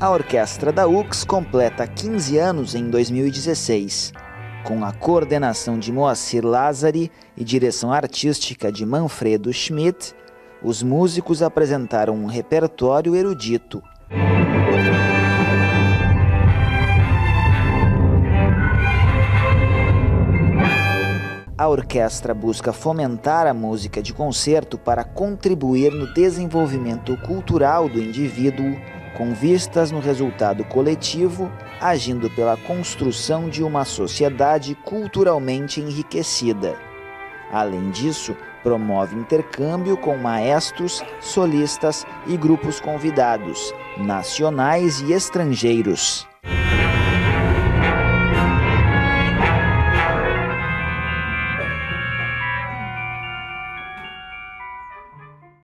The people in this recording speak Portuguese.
A orquestra da UX completa 15 anos em 2016. Com a coordenação de Moacir Lazari e direção artística de Manfredo Schmidt, os músicos apresentaram um repertório erudito. A orquestra busca fomentar a música de concerto para contribuir no desenvolvimento cultural do indivíduo, com vistas no resultado coletivo, agindo pela construção de uma sociedade culturalmente enriquecida. Além disso, promove intercâmbio com maestros, solistas e grupos convidados, nacionais e estrangeiros.